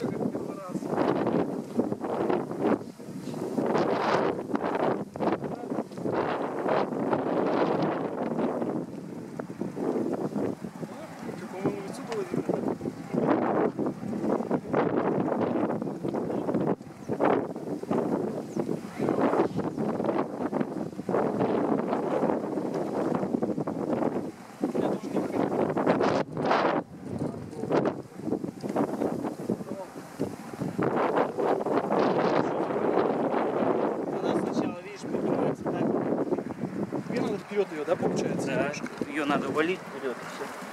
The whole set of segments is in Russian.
Что, как Вперед ее, да, получается? Да, ее надо валить вперед и все.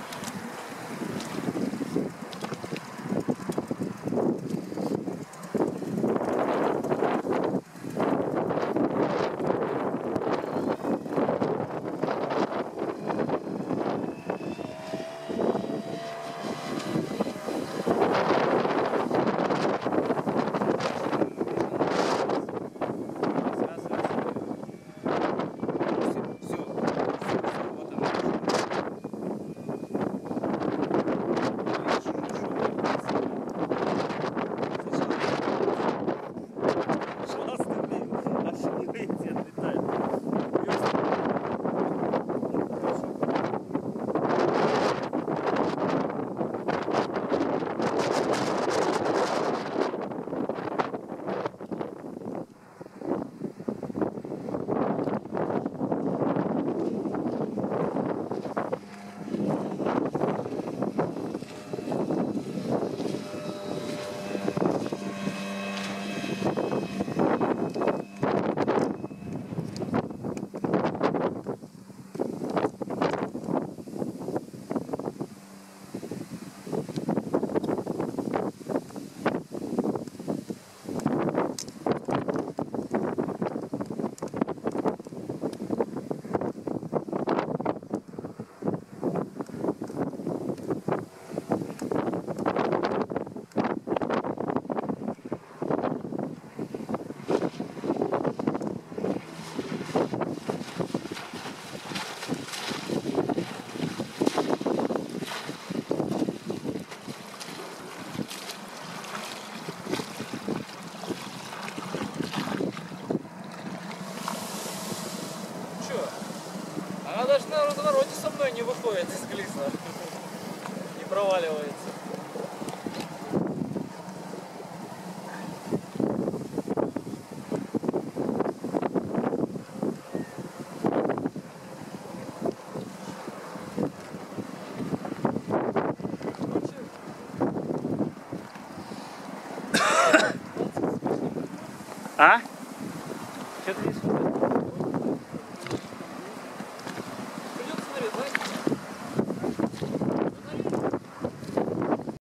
Че? Она даже на развороте со мной не выходит из глиза. Не проваливается. А? Что ты здесь?